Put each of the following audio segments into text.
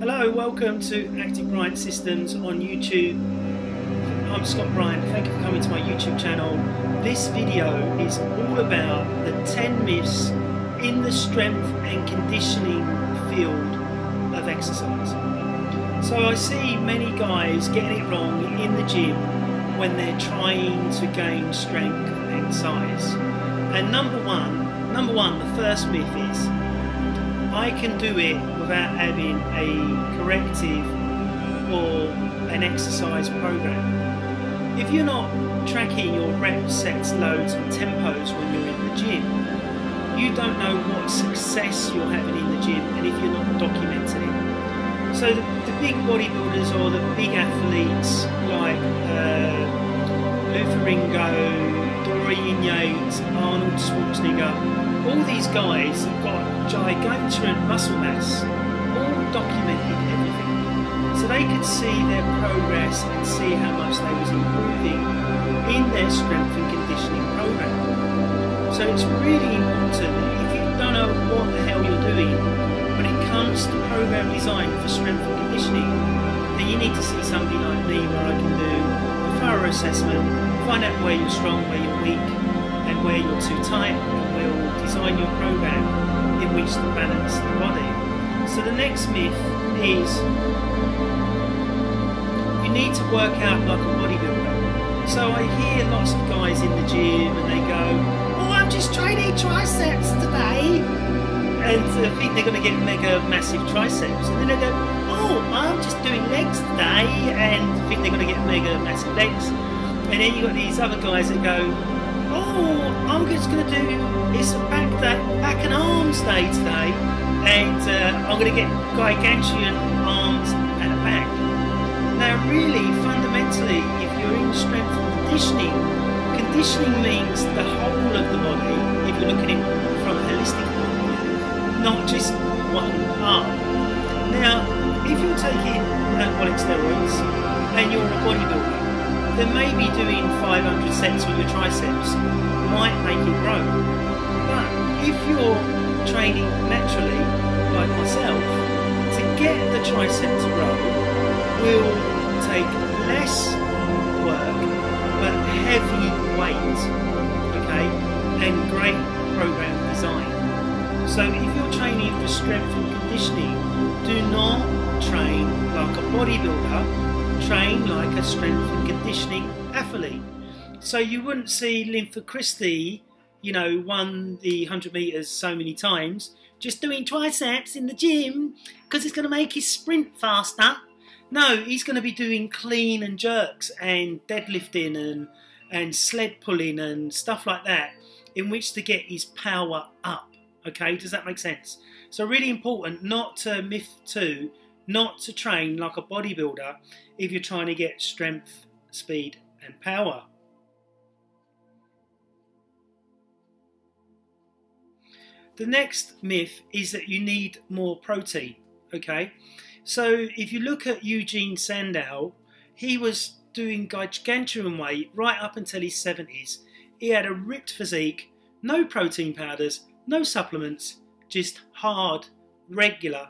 Hello, welcome to Active Bryant Systems on YouTube. I'm Scott Bryant, thank you for coming to my YouTube channel. This video is all about the 10 myths in the strength and conditioning field of exercise. So I see many guys getting it wrong in the gym when they're trying to gain strength and size. And number one, number one, the first myth is I can do it without having a corrective or an exercise program. If you're not tracking your reps, sets, loads, and tempos when you're in the gym, you don't know what success you're having in the gym and if you're not documenting it. So the, the big bodybuilders or the big athletes like uh, Lou Ferrigno, Dorian Yates, Arnold Schwarzenegger, all these guys have got gigantuan muscle mass, all documented everything. So they could see their progress and see how much they was improving in their strength and conditioning program. So it's really important that if you don't know what the hell you're doing when it comes to program design for strength and conditioning, then you need to see somebody like me where I can do a thorough assessment, find out where you're strong, where you're weak, and where you're too tight, and we'll design your program in which to balance the body. So the next myth is you need to work out like a bodybuilder. So I hear lots of guys in the gym and they go, Oh, I'm just training triceps today. And I think they're going to get mega massive triceps. And then they go, Oh, I'm just doing legs today. And I think they're going to get mega massive legs. And then you've got these other guys that go, Oh, I'm just going to do it's a back day, back and arms day today, and uh, I'm going to get gigantuan arms and a back. Now, really, fundamentally, if you're in strength conditioning, conditioning means the whole of the body. If you're looking at it from a holistic point of view, not just one arm. Now, if you're taking anabolic steroids and you're a bodybuilder then maybe doing 500 sets with your triceps might make it grow. But if you're training naturally, like myself, to get the tricep to grow will take less work but heavy weight, okay, and great program design. So if you're training for strength and conditioning, do not train like a bodybuilder train like a strength and conditioning athlete. So you wouldn't see Linford Christie, you know, won the 100 metres so many times, just doing triceps in the gym because it's going to make his sprint faster. No, he's going to be doing clean and jerks and deadlifting and, and sled pulling and stuff like that in which to get his power up. Okay, does that make sense? So really important not to myth two not to train like a bodybuilder if you're trying to get strength, speed, and power. The next myth is that you need more protein. Okay, so if you look at Eugene Sandow, he was doing gargantuan weight right up until his 70s. He had a ripped physique, no protein powders, no supplements, just hard, regular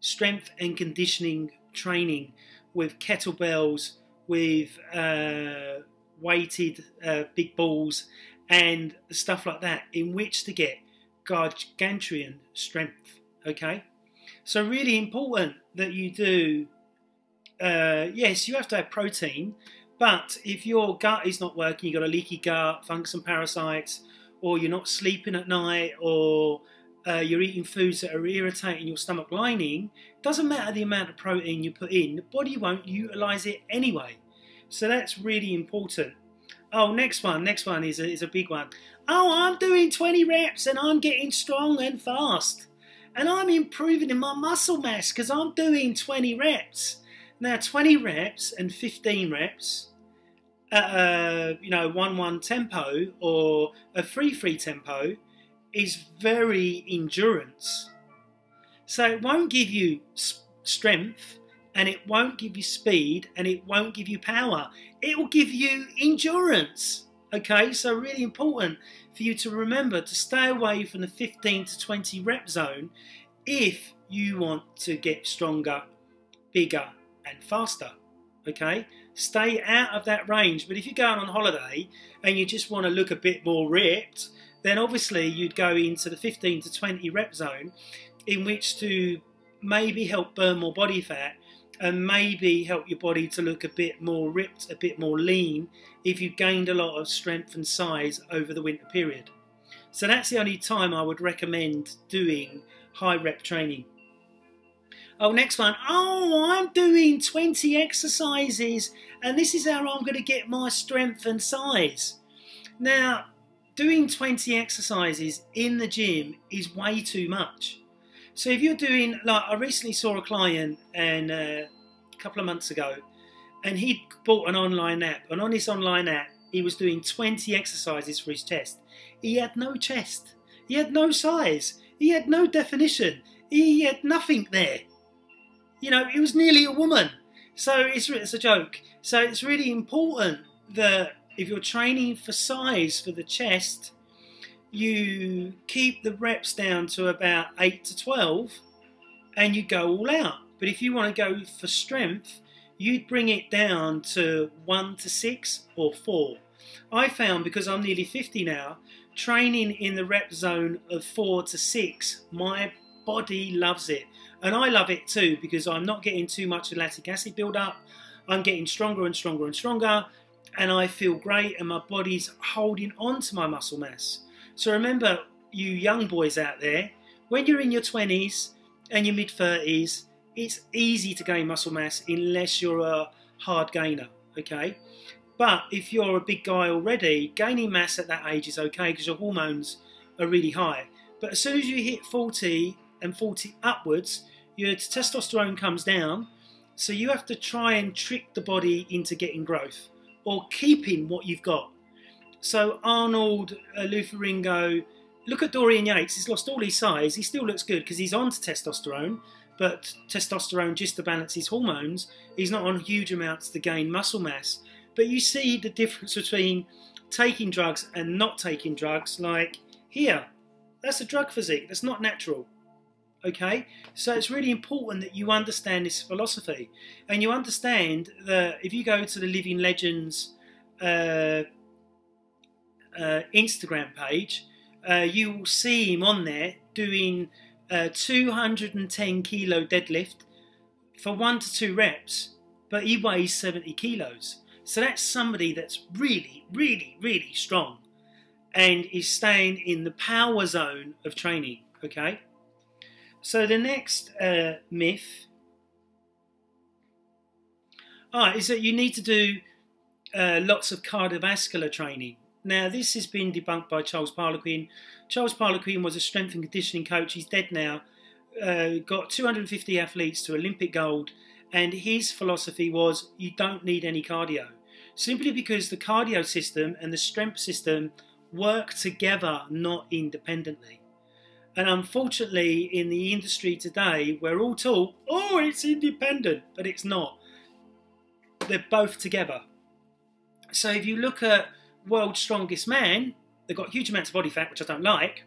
strength and conditioning training with kettlebells, with uh, weighted uh, big balls, and stuff like that, in which to get gargantuan strength. Okay, so really important that you do. Uh, yes, you have to have protein, but if your gut is not working, you've got a leaky gut, fungus and parasites, or you're not sleeping at night, or uh, you're eating foods that are irritating your stomach lining, doesn't matter the amount of protein you put in, the body won't utilize it anyway. So that's really important. Oh, next one, next one is a, is a big one. Oh, I'm doing 20 reps and I'm getting strong and fast. And I'm improving in my muscle mass because I'm doing 20 reps. Now, 20 reps and 15 reps at a, you know, 1-1 tempo or a 3-3 tempo is very endurance. So it won't give you strength and it won't give you speed and it won't give you power. It will give you endurance. Okay, so really important for you to remember to stay away from the 15 to 20 rep zone if you want to get stronger, bigger, and faster. Okay, stay out of that range. But if you're going on holiday and you just want to look a bit more ripped, then obviously you'd go into the 15 to 20 rep zone in which to maybe help burn more body fat and maybe help your body to look a bit more ripped, a bit more lean if you've gained a lot of strength and size over the winter period. So that's the only time I would recommend doing high rep training. Oh, next one. Oh, I'm doing 20 exercises and this is how I'm going to get my strength and size. Now, doing 20 exercises in the gym is way too much. So if you're doing, like I recently saw a client and uh, a couple of months ago and he bought an online app and on his online app he was doing 20 exercises for his chest. He had no chest. He had no size. He had no definition. He had nothing there. You know, he was nearly a woman. So it's, it's a joke. So it's really important that if you're training for size for the chest, you keep the reps down to about 8 to 12 and you go all out. But if you want to go for strength, you'd bring it down to 1 to 6 or 4. I found because I'm nearly 50 now, training in the rep zone of 4 to 6, my body loves it. And I love it too because I'm not getting too much lactic acid build up. I'm getting stronger and stronger and stronger and I feel great and my body's holding on to my muscle mass. So remember, you young boys out there, when you're in your 20s and your mid 30s, it's easy to gain muscle mass unless you're a hard gainer, okay? But if you're a big guy already, gaining mass at that age is okay because your hormones are really high. But as soon as you hit 40 and 40 upwards, your testosterone comes down. So you have to try and trick the body into getting growth or keeping what you've got. So Arnold, uh, look at Dorian Yates. He's lost all his size. He still looks good because he's on to testosterone, but testosterone just to balance his hormones. He's not on huge amounts to gain muscle mass. But you see the difference between taking drugs and not taking drugs. Like here, that's a drug physique. That's not natural. Okay, so it's really important that you understand this philosophy, and you understand that if you go to the Living Legends uh, uh, Instagram page, uh, you will see him on there doing a 210 kilo deadlift for one to two reps, but he weighs 70 kilos. So that's somebody that's really, really, really strong and is staying in the power zone of training. Okay. So the next uh, myth ah, is that you need to do uh, lots of cardiovascular training. Now, this has been debunked by Charles Poliquin. Charles Poliquin was a strength and conditioning coach. He's dead now. Uh, got 250 athletes to Olympic gold, and his philosophy was you don't need any cardio. Simply because the cardio system and the strength system work together, not independently. And unfortunately, in the industry today, we're all taught, oh, it's independent, but it's not. They're both together. So if you look at world's strongest man, they've got huge amounts of body fat, which I don't like.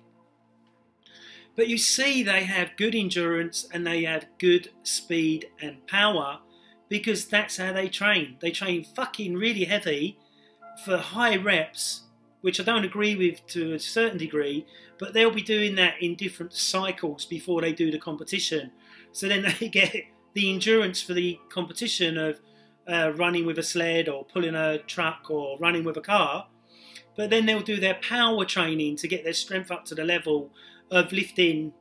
But you see they have good endurance and they have good speed and power because that's how they train. They train fucking really heavy for high reps, which I don't agree with to a certain degree, but they'll be doing that in different cycles before they do the competition. So then they get the endurance for the competition of uh, running with a sled or pulling a truck or running with a car. But then they'll do their power training to get their strength up to the level of lifting